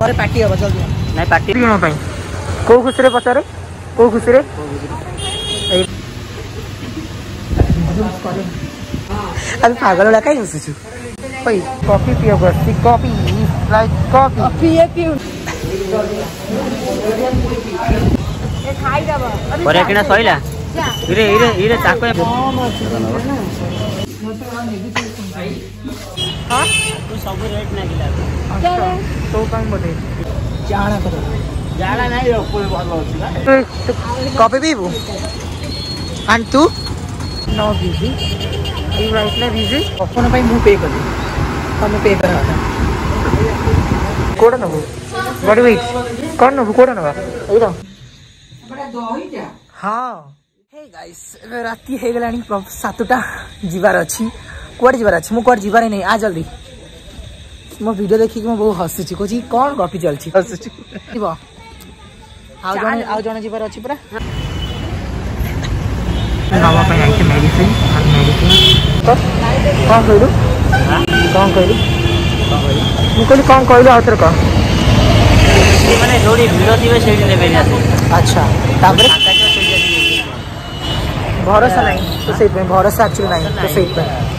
ଘରେ ପାର୍ଟି ହବ ଜଲ୍ଦି ନାଇଁ ପାର୍ଟି କ'ଣ ପାଇଁ କେଉଁ ଖୁସିରେ ପଚାରେ କେଉଁ ଖୁସିରେ আমি পাগল ওরা কাই হসেছু ওই কফি পিও বসছি কফি লাইক কফি কফি এ পিউ এ খাই দাও পরে কিনা সইলা ইরে ইরে ইরে তাকো હા તો સૌ રેટ ના ગિલા તો કાંઈ બધે જાણા કરો જાણા નહીં કોઈ બોલો કોફી પીવું અને તું નો બીઝી યુ રાઈટ ના બીઝી પપ્પાનો ભાઈ હું પે કરું તમે પે કરવા কোটা নেবো বডি ওয়েট কোন নেবো কোটা নেবা এইটা হ্যাঁ হে গাইস এবার রাতি হয়ে গেলানি সাতটা যাবার অছি କୁଆଡ଼େ ଯିବାର ଅଛି ମୁଁ କୁଆଡ଼େ ଯିବାର ନାହିଁ ଆ ଜଲ୍ଦି ମୋ ଭିଡ଼ିଓ ଦେଖିକି ମୁଁ ବହୁ ହସୁଛି କହୁଛି କ'ଣ ଗପି ଚାଲିଛି ହସୁଛି ଯିବ ଆଉ ଜଣେ ଆଉ ଜଣେ ଯିବାର ଅଛି ପରା ନେବା ପାଇଁ ଆଣିଛି ମେଡ଼ିସିନ୍ କ'ଣ କହିଲୁ କ'ଣ କହିଲୁ ମୁଁ କହିଲି କ'ଣ କହିଲୁ ଆଉ ଥରେ କହ ମାନେ ଯୋଉଠି ଭିଡ଼ ଥିବେ ସେଇଠି ନେବେନି ଆଚ୍ଛା ତାପରେ ଭରସା ନାହିଁ ତ ସେଇଥିପାଇଁ ଭରସା ଆକ୍ଚୁଆଲି ନାହିଁ ତ ସେଇଥିପାଇଁ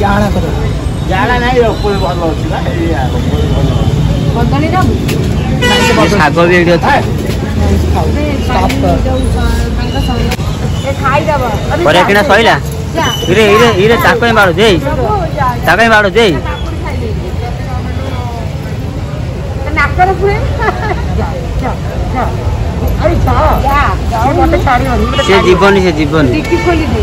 જાળા કરો જાળા નહીં ઉપર બોલો છે ના એ યાર ઉપર બોલો બંધણી ના শাক ভিডিও পরে কিনা সইলা ইরে ইরে ইরে তাকাই মারো যেই তাকাই মারো যেই সে জীবনী সে জীবনী খোলি দে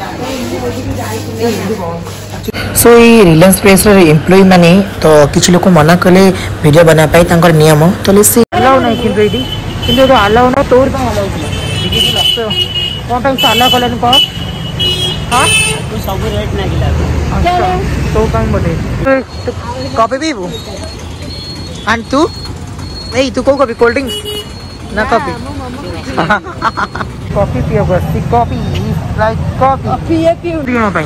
सो य रिलायंस प्रेस एम्प्लॉई मैंने तो किसी लोग मना कले भिडियो बना पाए तंकर नियम तो ले से अलाउ नहीं किंतु एडी किंतु तो अलाउ ना तोर पा अलाउ किला कोन टाइम साला कलन को हां तो सब रेट ना गिला क्या तो काम बटे कॉफी पीबू एंड तू ए तू को कॉफी कोल्ड ड्रिंक ना कॉफी कॉफी पियो बस कॉफी लाइक कॉफी पियो पियो पीना पाई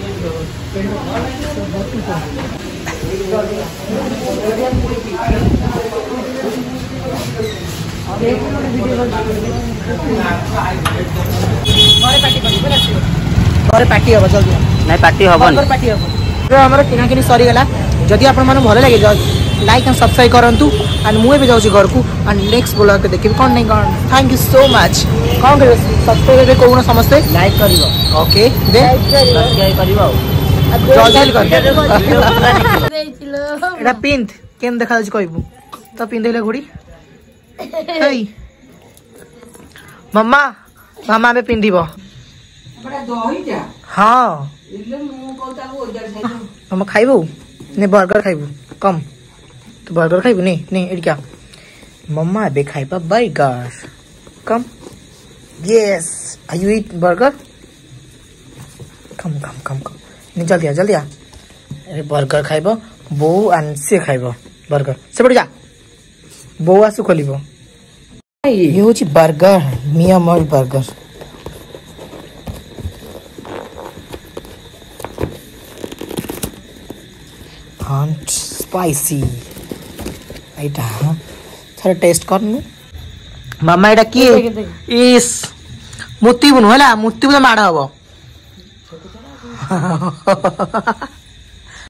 घर पार्टी हम जल्दी नहीं पार्टी हम पार्टी हम हमारे किनाकिनी सरीगला जदि आप भल लगे लाइक एंड सब्सक्राइब करूँ एंड मुझे भी जाऊँ घर को एंड नेक्स्ट ब्लग देखी कौन नहीं कौन थैंक यू सो मच कौन कर सब्सक्राइब कौन समस्ते लाइक कर ओके जल्दी कर এটা পিন্থ কেন দেখা যাচ্ছে কইব তো পিন্থ হইলে ঘুড়ি এই মাম্মা মাম্মা আমি পিন্ধিব ହଁ ତମେ ଖାଇବୁ तू तो बर्गर खाइबी नहीं नहीं क्या मम्मा बे खाइबा burger come yes I you eat burger come come come come नहीं जल्दी आ जल्दी आ अरे बर्गर खाइब बो आन से खाइब बर्गर से पड़ जा बो आसु खोल ये हूँ बर्गर मिया मर्ज बर्गर and स्पाइसी এইটা ଥରେ ଟେଷ୍ଟ କରୁନୁ ମାମା ଏଇଟା କିଏ ଇସ୍ ମୁତିବୁନୁ ହେଲା ମୁତିବୁ ତ ମାଡ଼ ହବ